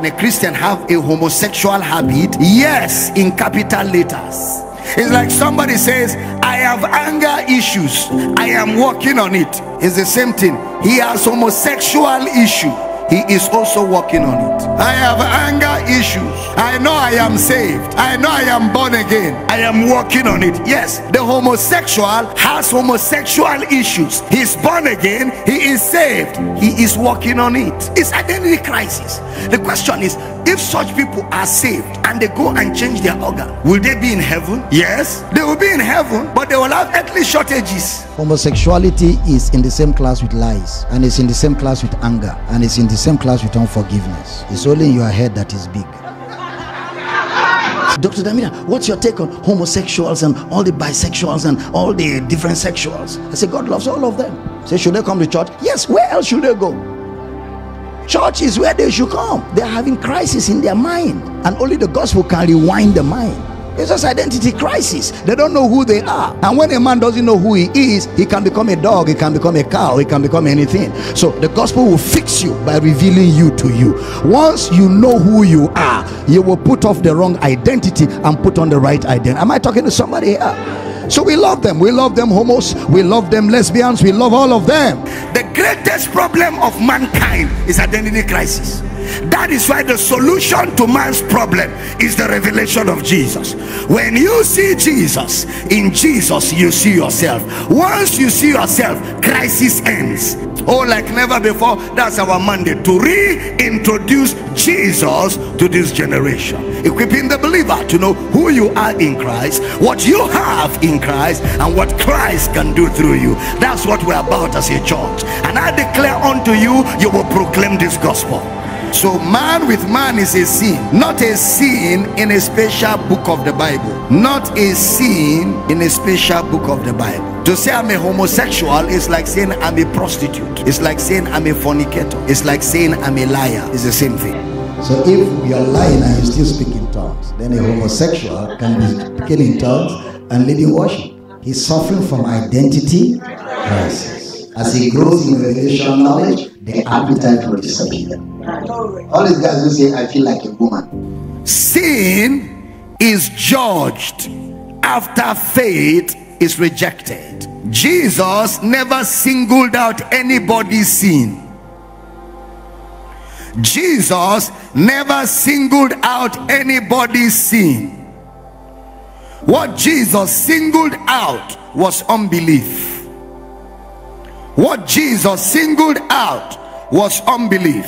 Can a Christian have a homosexual habit? Yes, in capital letters. It's like somebody says, I have anger issues. I am working on it. It's the same thing. He has homosexual issue he is also working on it. I have anger issues. I know I am saved. I know I am born again. I am working on it. Yes, the homosexual has homosexual issues. He's born again. He is saved. He is working on it. It's identity crisis. The question is if such people are saved and they go and change their organ, will they be in heaven? Yes, they will be in heaven, but they will have earthly shortages. Homosexuality is in the same class with lies, and it's in the same class with anger, and it's in the same class with unforgiveness. It's only in your head that is big. Dr. Damina, what's your take on homosexuals and all the bisexuals and all the different sexuals? I say, God loves all of them. Say, should they come to church? Yes, where else should they go? Church is where they should come. They're having crisis in their mind, and only the gospel can rewind the mind. It's just identity crisis. They don't know who they are. And when a man doesn't know who he is, he can become a dog, he can become a cow, he can become anything. So the gospel will fix you by revealing you to you. Once you know who you are, you will put off the wrong identity and put on the right identity. Am I talking to somebody here? So we love them. We love them homos. We love them lesbians. We love all of them. The greatest problem of mankind is identity crisis. That is why the solution to man's problem is the revelation of Jesus. When you see Jesus, in Jesus you see yourself. Once you see yourself, crisis ends. Oh, like never before, that's our mandate to reintroduce Jesus to this generation. Equipping the believer to know who you are in Christ, what you have in Christ, and what Christ can do through you. That's what we're about as a church. And I declare unto you, you will proclaim this gospel. So man with man is a sin, not a sin in a special book of the Bible. Not a sin in a special book of the Bible. To say I'm a homosexual is like saying I'm a prostitute. It's like saying I'm a fornicator. It's like saying I'm a liar. It's the same thing. So if you're lying and you still speak in tongues, then a homosexual can be speaking in tongues and leading worship. He's suffering from identity crisis. As he grows in revelation knowledge, the appetite will disappear. All these guys will say, I feel like a woman. Sin is judged after faith is rejected. Jesus never singled out anybody's sin. Jesus never singled out anybody's sin. What Jesus singled out was unbelief. What Jesus singled out was unbelief.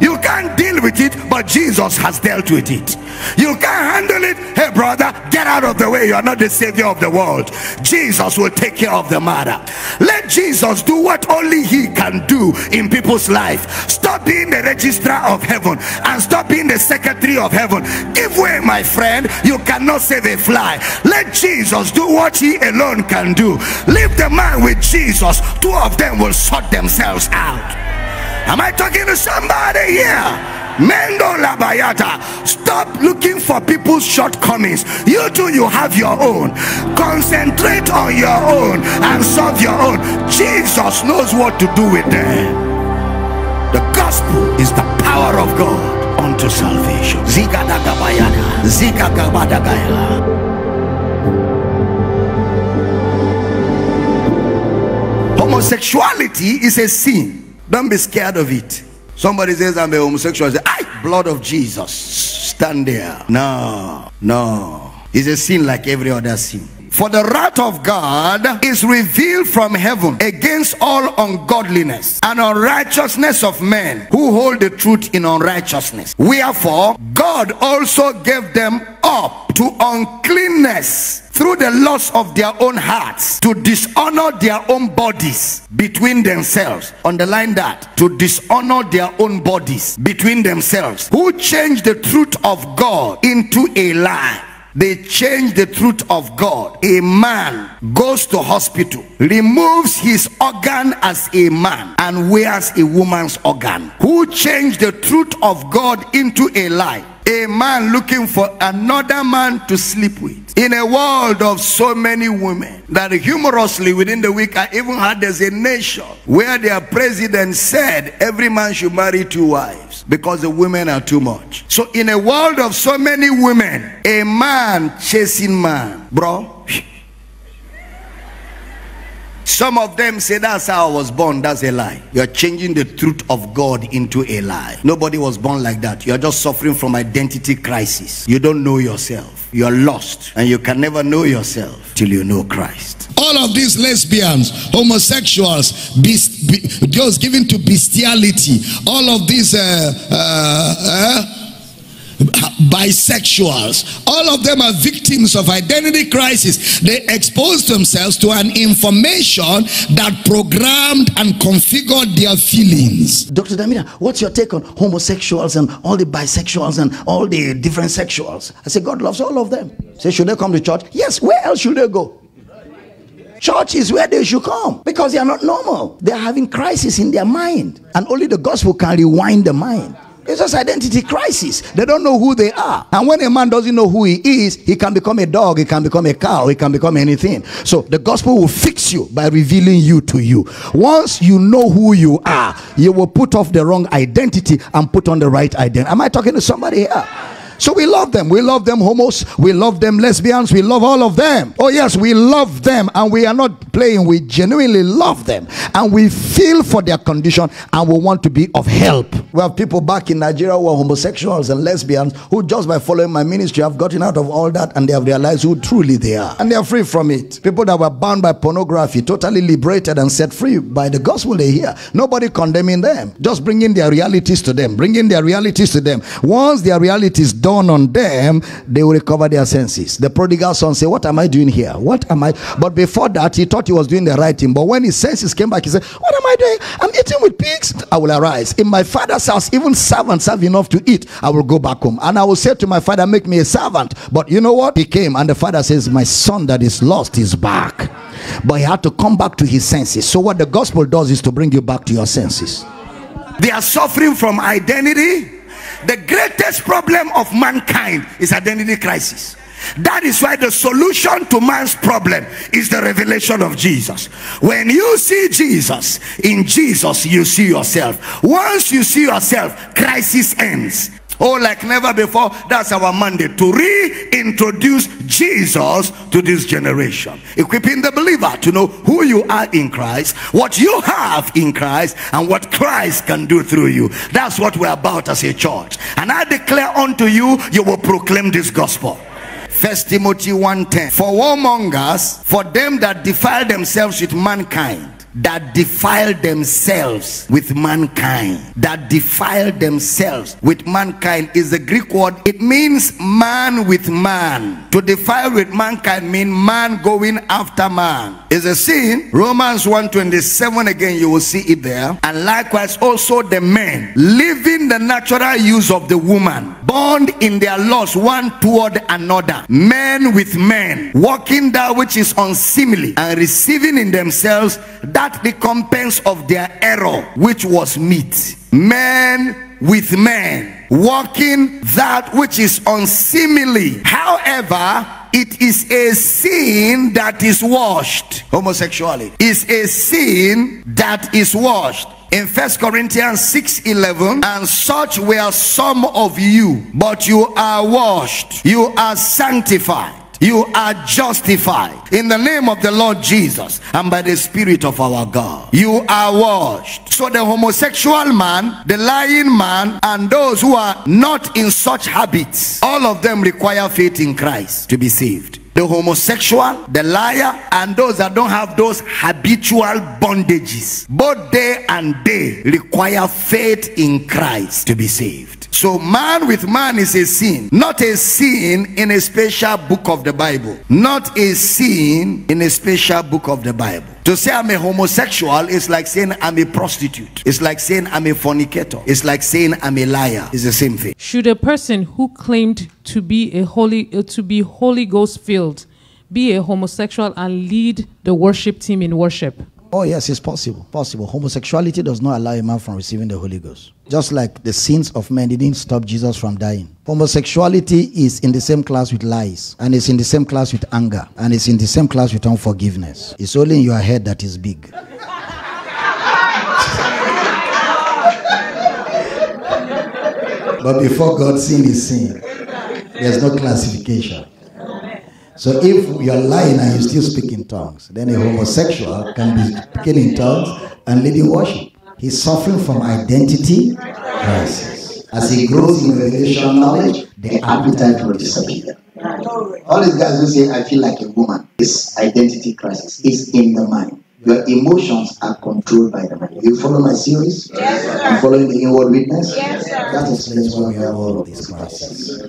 You can't deal with it, but Jesus has dealt with it. You can't handle it. Hey, brother, get out of the way. You are not the savior of the world. Jesus will take care of the matter. Let Jesus do what only He can do in people's life. Stop being the registrar of heaven and stop being the secretary of heaven. Give way, my friend. You cannot save a fly. Let Jesus do what He alone can do. Leave the man with Jesus. Two of them will sort themselves out. Am I talking to somebody here? Mendo Labayata. Stop looking for people's shortcomings. You too, you have your own. Concentrate on your own and solve your own. Jesus knows what to do with them. The gospel is the power of God unto salvation. Zigadagabayada. Zigagabadagaya. Homosexuality is a sin. Don't be scared of it. Somebody says I'm a homosexual. I say, I blood of Jesus. Stand there. No, no. It's a sin like every other sin. For the wrath of God is revealed from heaven against all ungodliness and unrighteousness of men who hold the truth in unrighteousness. Wherefore, God also gave them up to uncleanness through the lust of their own hearts to dishonor their own bodies between themselves. Underline that to dishonor their own bodies between themselves, who changed the truth of God into a lie they change the truth of God. A man goes to hospital, removes his organ as a man and wears a woman's organ. Who changed the truth of God into a lie? A man looking for another man to sleep with. In a world of so many women that humorously within the week I even had there's a nation where their president said every man should marry two wives because the women are too much. So in a world of so many women, a man chasing man, bro. Some of them say that's how I was born. That's a lie. You're changing the truth of God into a lie. Nobody was born like that. You're just suffering from identity crisis. You don't know yourself. You're lost. And you can never know yourself till you know Christ. all of these lesbians, homosexuals, beast, be, given to bestiality, all of these uh, uh, uh, bisexuals, all of them are victims of identity crisis. They expose themselves to an information that programmed and configured their feelings. Dr. Damina, what's your take on homosexuals and all the bisexuals and all the different sexuals? I say, God loves all of them. Say, should they come to church? Yes, where else should they go? Church is where they should come because they are not normal. They are having crisis in their mind, and only the gospel can rewind the mind. It's just identity crisis. They don't know who they are. And when a man doesn't know who he is, he can become a dog, he can become a cow, he can become anything. So the gospel will fix you by revealing you to you. Once you know who you are, you will put off the wrong identity and put on the right identity. Am I talking to somebody here? So we love them. We love them homos. We love them lesbians. We love all of them. Oh, yes, we love them. And we are not playing. We genuinely love them. And we feel for their condition and we want to be of help. We have people back in Nigeria who are homosexuals and lesbians who, just by following my ministry, have gotten out of all that and they have realized who truly they are. And they are free from it. People that were bound by pornography, totally liberated and set free by the gospel they hear. Nobody condemning them. Just bringing their realities to them. Bringing their realities to them. Once their realities dawn on them, they will recover their senses. The prodigal son said, "What am I doing here? What am I?" But before that, he thought he was doing the right thing. But when his senses came back, he said, "What am I doing? I'm eating with pigs. I will arise in my father's house. Even servants have enough to eat. I will go back home, and I will say to my father, Make me a servant." But you know what? He came, and the father says, "My son that is lost is back." But he had to come back to his senses. So what the gospel does is to bring you back to your senses. They are suffering from identity. The greatest problem of mankind is identity crisis. That is why the solution to man's problem is the revelation of Jesus. When you see Jesus, in Jesus you see yourself. Once you see yourself, crisis ends. Oh, like never before, that's our mandate to reintroduce Jesus to this generation. Equipping the believer to know who you are in Christ, what you have in Christ, and what Christ can do through you. That's what we're about as a church. And I declare unto you, you will proclaim this gospel. First Timothy 1:10 For warmongers, for them that defile themselves with mankind, that defile themselves with mankind, that defile themselves with mankind is the Greek word. It means man with man. To defile with mankind means man going after man. Is a sin. Romans 1:27 again, you will see it there. And likewise, also the men living the natural use of the woman, bond in their loss one toward another, men with men, walking that which is unseemly, and receiving in themselves that recompense of their error, which was meet. Men with men, walking that which is unseemly. However, it is a sin that is washed. Homosexuality is a sin that is washed in first corinthians 6 11 and such were some of you but you are washed you are sanctified you are justified in the name of the Lord Jesus and by the Spirit of our God. You are washed. So the homosexual man, the lying man, and those who are not in such habits, all of them require faith in Christ to be saved the homosexual, the liar, and those that don't have those habitual bondages. Both they and they require faith in Christ to be saved. So, man with man is a sin, not a sin in a special book of the Bible, not a sin in a special book of the Bible. To say I'm a homosexual is like saying I'm a prostitute, it's like saying I'm a fornicator, it's like saying I'm a liar. It's the same thing. Should a person who claimed to be a holy uh, to be Holy Ghost filled be a homosexual and lead the worship team in worship? Oh, yes, it's possible. Possible. Homosexuality does not allow a man from receiving the Holy Ghost. Just like the sins of men didn't stop Jesus from dying. Homosexuality is in the same class with lies, and it's in the same class with anger, and it's in the same class with unforgiveness. It's only in your head that is big. but before God, sin is sin. There's no classification. So if you're lying and you still speak in tongues, then a homosexual can be speaking in tongues and leading worship. He's suffering from identity crisis. As he grows in revelation knowledge, the appetite will disappear. All these guys who say, I feel like a woman, this identity crisis is in the mind. Your emotions are controlled by the mind. You follow my series? Yes, I'm following the inward witness? Yes, sir. That explains why we have all of these crises.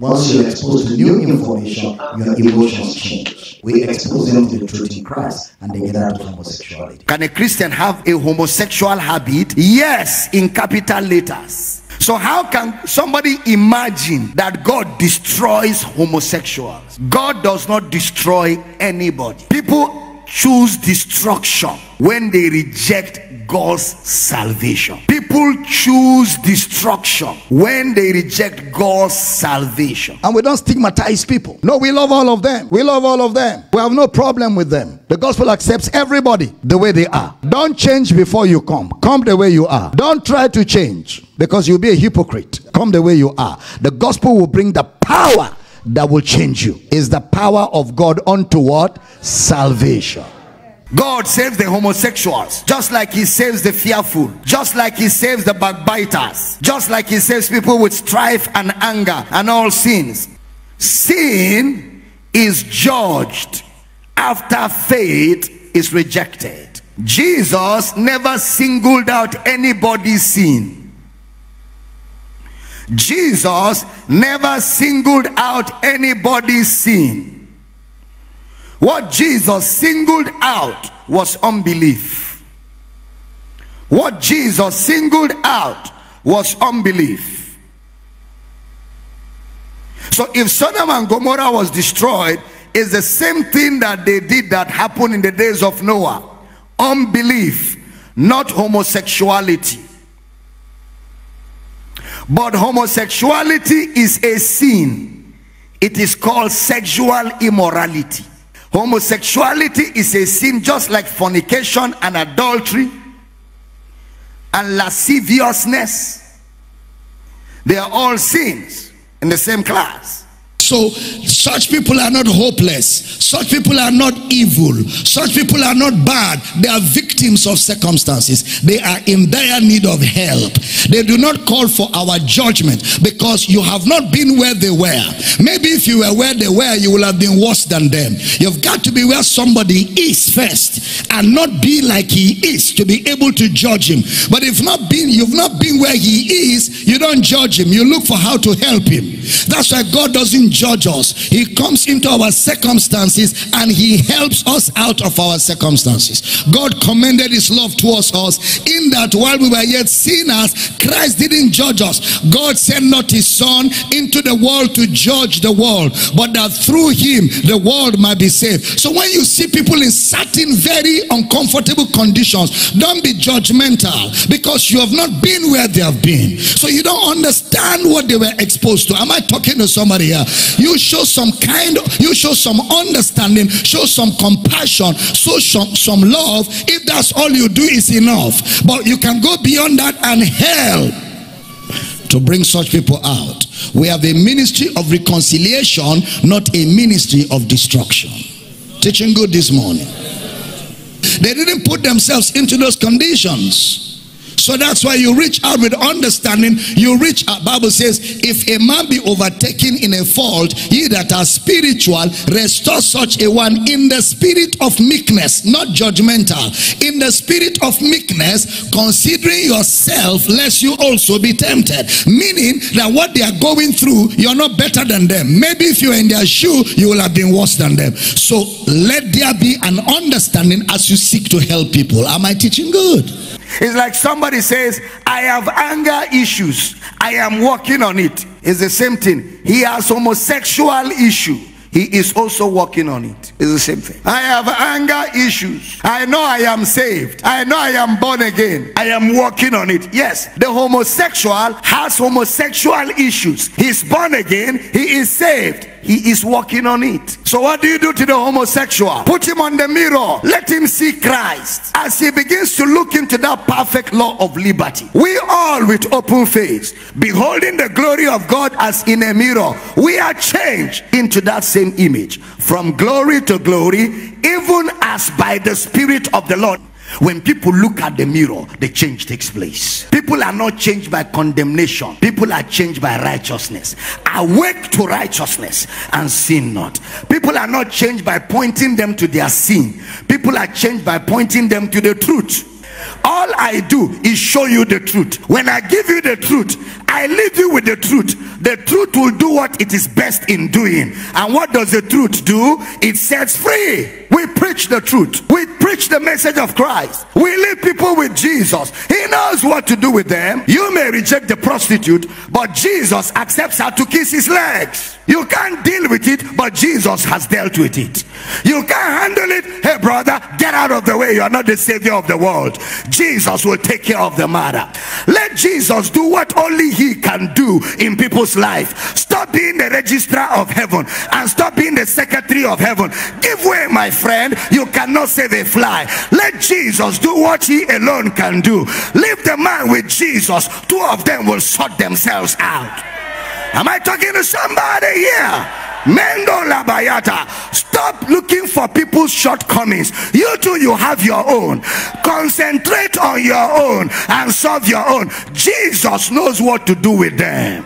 Once you're exposed to new information, your emotions change. We expose them to the truth in Christ and they get out of homosexuality. Can a Christian have a homosexual habit? Yes, in capital letters. So, how can somebody imagine that God destroys homosexuals? God does not destroy anybody. People choose destruction when they reject God's salvation. People choose destruction when they reject God's salvation. And we don't stigmatize people. No, we love all of them. We love all of them. We have no problem with them. The gospel accepts everybody the way they are. Don't change before you come. Come the way you are. Don't try to change because you'll be a hypocrite. Come the way you are. The gospel will bring the power that will change you. Is the power of God unto what? Salvation. God saves the homosexuals just like he saves the fearful, just like he saves the backbiters, just like he saves people with strife and anger and all sins. Sin is judged after faith is rejected. Jesus never singled out anybody's sin. Jesus never singled out anybody's sin. What Jesus singled out was unbelief. What Jesus singled out was unbelief. So if Sodom and Gomorrah was destroyed, it's the same thing that they did that happened in the days of Noah. Unbelief, not homosexuality. But homosexuality is a sin. It is called sexual immorality. Homosexuality is a sin just like fornication and adultery and lasciviousness. They are all sins in the same class. So, such people are not hopeless. Such people are not evil. Such people are not bad. They are victims of circumstances. They are in dire need of help. They do not call for our judgment because you have not been where they were. Maybe if you were where they were, you will have been worse than them. You've got to be where somebody is first and not be like he is to be able to judge him. But if not been, you've not been where he is, you don't judge him. You look for how to help him. That's why God doesn't judge us. He comes into our circumstances and he helps us out of our circumstances. God commended his love towards us in that while we were yet sinners, Christ didn't judge us. God sent not his son into the world to judge the world, but that through him the world might be saved. So when you see people in certain very uncomfortable conditions, don't be judgmental because you have not been where they have been. So you don't understand what they were exposed to. Am I talking to somebody here? You show some kind you show some understanding, show some compassion, show some, some love. If that's all you do is enough. But you can go beyond that and help to bring such people out. We have a ministry of reconciliation, not a ministry of destruction. Teaching good this morning. They didn't put themselves into those conditions. So that's why you reach out with understanding. You reach out. Bible says, if a man be overtaken in a fault, ye that are spiritual, restore such a one in the spirit of meekness, not judgmental. In the spirit of meekness, considering yourself, lest you also be tempted. Meaning that what they are going through, you're not better than them. Maybe if you're in their shoe, you will have been worse than them. So let there be an understanding as you seek to help people. Am I teaching good? It's like somebody says, I have anger issues. I am working on it. It's the same thing. He has homosexual issue. he is also working on it. It's the same thing. I have anger issues. I know I am saved. I know I am born again. I am working on it. Yes, the homosexual has homosexual issues. He's born again. He is saved. He is working on it. So what do you do to the homosexual? Put him on the mirror. Let him see Christ. As he begins to look into that perfect law of liberty. We all with open face, beholding the glory of God as in a mirror, we are changed into that same image. From glory to glory, even as by the Spirit of the Lord. When people look at the mirror, the change takes place. People are not changed by condemnation, people are changed by righteousness. Awake to righteousness and sin not. People are not changed by pointing them to their sin, people are changed by pointing them to the truth. All I do is show you the truth. When I give you the truth, I leave you with the truth. The truth will do what it is best in doing. And what does the truth do? It sets free. We preach the truth. We preach the message of Christ. We leave people with Jesus. He knows what to do with them. You may reject the prostitute, but Jesus accepts her to kiss his legs. You can't deal with it, but Jesus has dealt with it. You can't handle it. Hey, brother, get out of the way. You are not the savior of the world. Jesus will take care of the matter. Let Jesus do what only he can do in people's life. Stop being the registrar of heaven and stop being the secretary of heaven. Give way, my friend. You cannot save a fly. Let Jesus do what he alone can do. Leave the man with Jesus. Two of them will sort themselves out. Am I talking to somebody here? Mendo Labayata. Stop looking for people's shortcomings. You too, you have your own. Concentrate on your own and solve your own. Jesus knows what to do with them.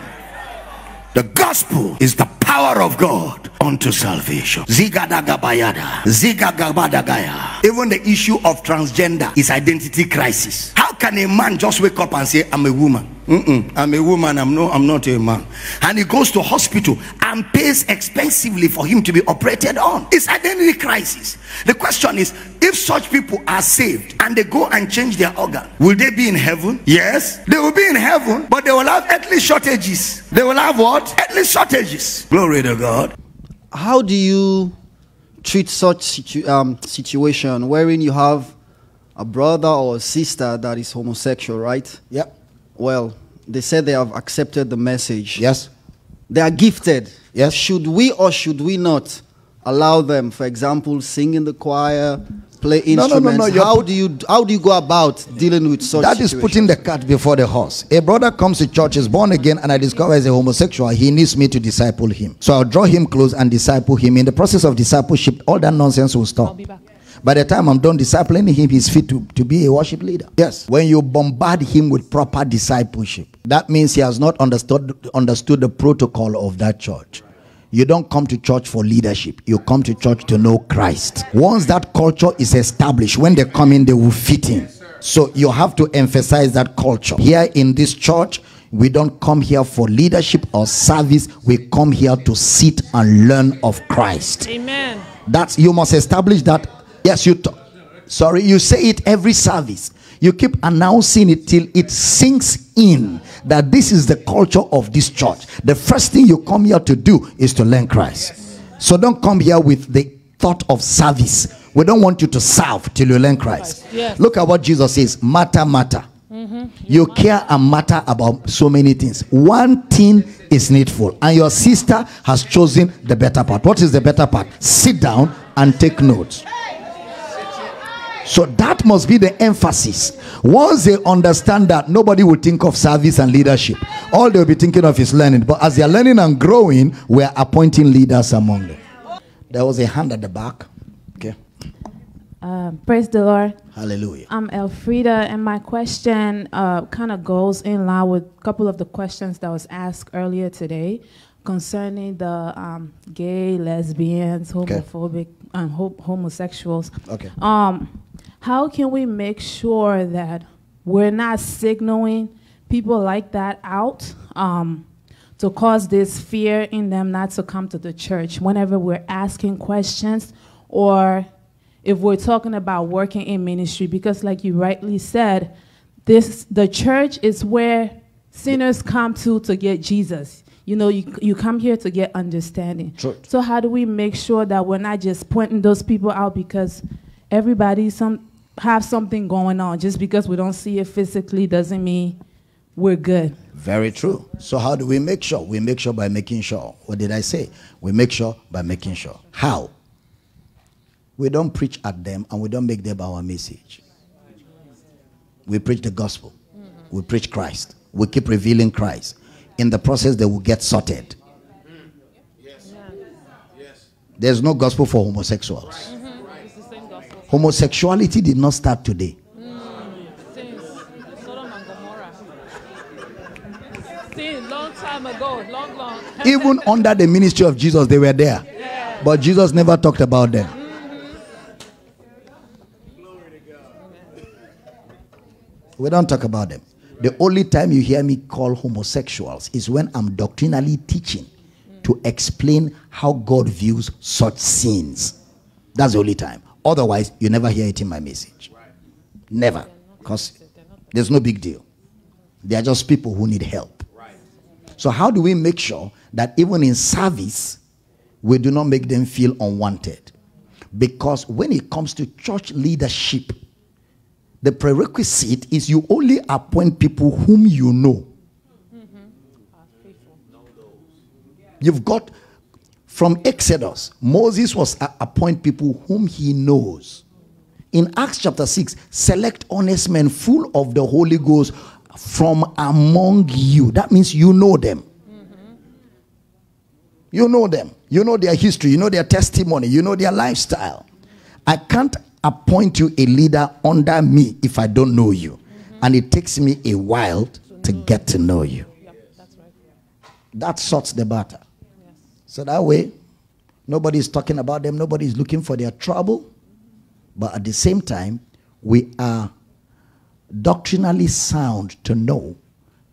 The gospel is the power of God unto salvation. Zigadagabayada. Zigagabadagaya. Even the issue of transgender is identity crisis. How can a man just wake up and say, I'm a woman? Mm-mm, I'm a woman, I'm, no, I'm not a man. And he goes to hospital and pays expensively for him to be operated on. It's identity crisis. The question is, if such people are saved and they go and change their organ, will they be in heaven? Yes, they will be in heaven, but they will have earthly shortages. They will have what? Earthly shortages. Glory to God. How do you treat such situ- um, situation wherein you have a brother or a sister that is homosexual, right? Yep. Well, they said they have accepted the message. Yes. They are gifted. Yes. Should we or should we not allow them, for example, sing in the choir, play No, no, no, instruments? no, how do you how do you go about dealing with such situations? That is putting the cart before the horse. A brother comes to church, is born again, and I discover he's a homosexual. He needs me to disciple him. So I'll draw him close and disciple him. In the process of discipleship, all that nonsense will stop. I'll be back. By the time I'm done discipling him, he's fit to, to be a worship leader. Yes. When you bombard him with proper discipleship, that means he has not understood understood the protocol of that church. You don't come to church for leadership. You come to church to know Christ. Once that culture is established, when they come in, they will fit in. So you have to emphasize that culture. Here in this church, we don't come here for leadership or service. We come here to sit and learn of Christ. Amen. That's you must establish that. Yes, you. Sorry, you say it every service. You keep announcing it till it sinks in that this is the culture of this church. The first thing you come here to do is to learn Christ. So don't come here with the thought of service. We don't want you to serve till you learn Christ. Yes. Look at what Jesus says Martha, Martha. Mm-hmm. You care and matter about so many things. One thing is needful, and your sister has chosen the better part. What is the better part? Sit down and take notes. So that must be the emphasis. Once they understand that, nobody will think of service and leadership. All they'll be thinking of is learning. But as they're learning and growing, we're appointing leaders among them. There was a hand at the back. Okay. Uh, praise the Lord. Hallelujah. I'm Elfrida, and my question uh, kind of goes in line with a couple of the questions that was asked earlier today concerning the um, gay, lesbians, Okay. homophobic, um, ho- homosexuals. Okay. Um, how can we make sure that we're not signaling people like that out um, to cause this fear in them not to come to the church whenever we're asking questions or if we're talking about working in ministry? Because, like you rightly said, this the church is where sinners come to to get Jesus. you know, you, you come here to get understanding. So how do we make sure that we're not just pointing those people out because everybody some have something going on just because we don't see it physically doesn't mean we're good. Very true. So how do we make sure? We make sure by making sure. What did I say? We make sure by making sure. How? We don't preach at them and we don't make them our message. We preach the gospel. We preach Christ. We keep revealing Christ. In the process, they will get sorted. Mm. There's no gospel for homosexuals. Homosexuality did not start today. Since Sodom and Gomorrah. Since long time ago, long, long. Even under the ministry of Jesus, they were there. But Jesus never talked about them. We don't talk about them. The only time you hear me call homosexuals is when I'm doctrinally teaching to explain how God views such sins. That's the only time. Otherwise, you never hear it in my message. Never. Because there's no big deal. They are just people who need help. So, how do we make sure that even in service, we do not make them feel unwanted? Because when it comes to church leadership, the prerequisite is you only appoint people whom you know. You've got from Exodus, Moses was appoint people whom he knows. In Acts chapter 6, select honest men full of the Holy Ghost from among you. That means you know them. You know them. You know their history. You know their testimony. You know their lifestyle. I can't appoint you a leader under me if I don't know you. And it takes me a while to get to know you. that's That sorts the matter. So that way, nobody's talking about them, nobody's looking for their trouble. But at the same time, we are doctrinally sound to know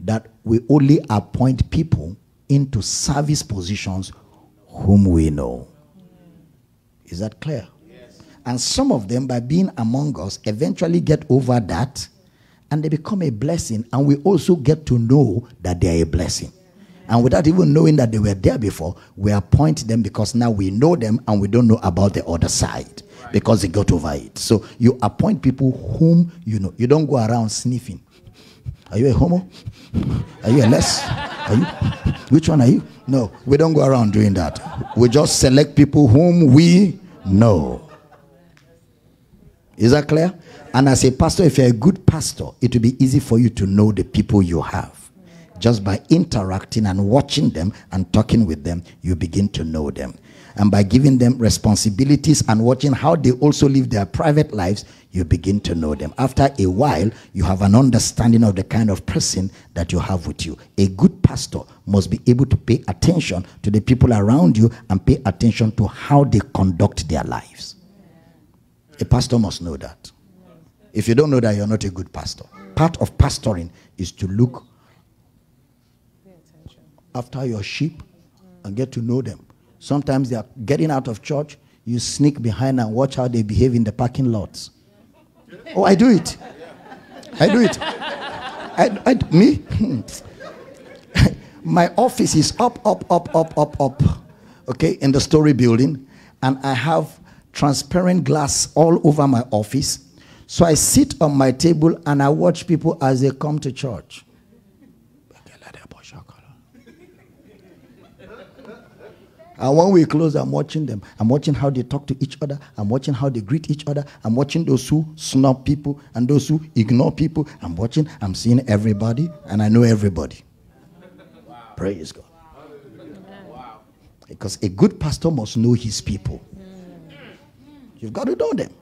that we only appoint people into service positions whom we know. Is that clear? Yes. And some of them, by being among us, eventually get over that and they become a blessing. And we also get to know that they are a blessing. And without even knowing that they were there before, we appoint them because now we know them and we don't know about the other side because they got over it. So you appoint people whom you know. You don't go around sniffing. Are you a homo? Are you a less? Are you? Which one are you? No, we don't go around doing that. We just select people whom we know. Is that clear? And as a pastor, if you're a good pastor, it will be easy for you to know the people you have. Just by interacting and watching them and talking with them, you begin to know them. And by giving them responsibilities and watching how they also live their private lives, you begin to know them. After a while, you have an understanding of the kind of person that you have with you. A good pastor must be able to pay attention to the people around you and pay attention to how they conduct their lives. A pastor must know that. If you don't know that, you're not a good pastor. Part of pastoring is to look after your sheep and get to know them. Sometimes they are getting out of church, you sneak behind and watch how they behave in the parking lots. Oh, I do it. I do it. I, I, me? My office is up, up, up, up, up, up, okay, in the story building, and I have transparent glass all over my office. So I sit on my table and I watch people as they come to church. And when we close, I'm watching them. I'm watching how they talk to each other. I'm watching how they greet each other. I'm watching those who snub people and those who ignore people. I'm watching, I'm seeing everybody, and I know everybody. Praise God. Because a good pastor must know his people. You've got to know them.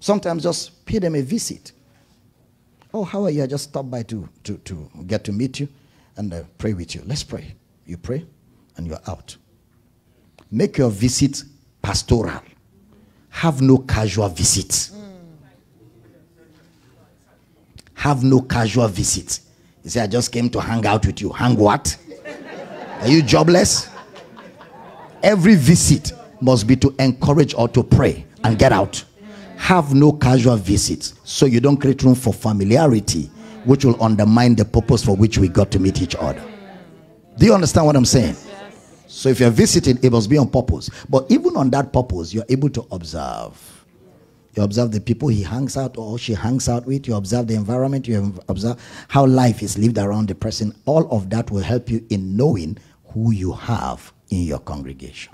Sometimes just pay them a visit. Oh, how are you? I just stopped by to, to, to get to meet you and uh, pray with you. Let's pray. You pray and you're out. Make your visit pastoral. Have no casual visits. Have no casual visits. You say, I just came to hang out with you. Hang what? Are you jobless? Every visit must be to encourage or to pray and get out. Have no casual visits so you don't create room for familiarity, which will undermine the purpose for which we got to meet each other. Do you understand what I'm saying? So if you're visiting, it must be on purpose. But even on that purpose, you're able to observe. You observe the people he hangs out or she hangs out with. You observe the environment. You observe how life is lived around the person. All of that will help you in knowing who you have in your congregation.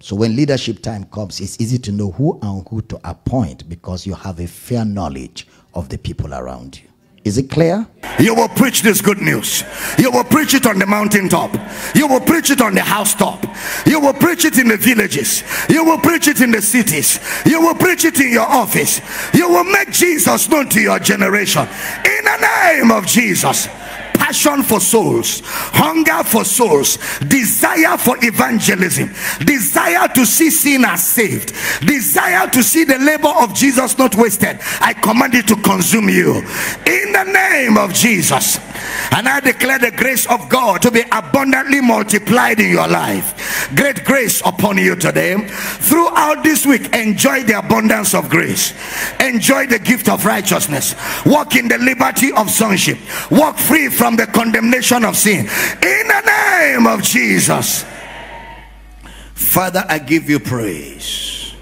So when leadership time comes, it's easy to know who and who to appoint because you have a fair knowledge of the people around you. Is it clear? You will preach this good news. You will preach it on the mountaintop. You will preach it on the housetop. You will preach it in the villages. You will preach it in the cities. You will preach it in your office. You will make Jesus known to your generation. In the name of Jesus passion for souls, hunger for souls, desire for evangelism, desire to see sinners saved, desire to see the labor of Jesus not wasted. I command it to consume you in the name of Jesus. And I declare the grace of God to be abundantly multiplied in your life. Great grace upon you today. Throughout this week, enjoy the abundance of grace, enjoy the gift of righteousness, walk in the liberty of sonship, walk free from the condemnation of sin in the name of Jesus. Father, I give you praise.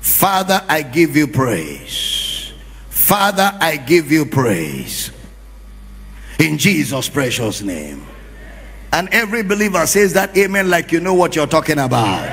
Father, I give you praise. Father, I give you praise. In Jesus' precious name. And every believer says that amen like you know what you're talking about.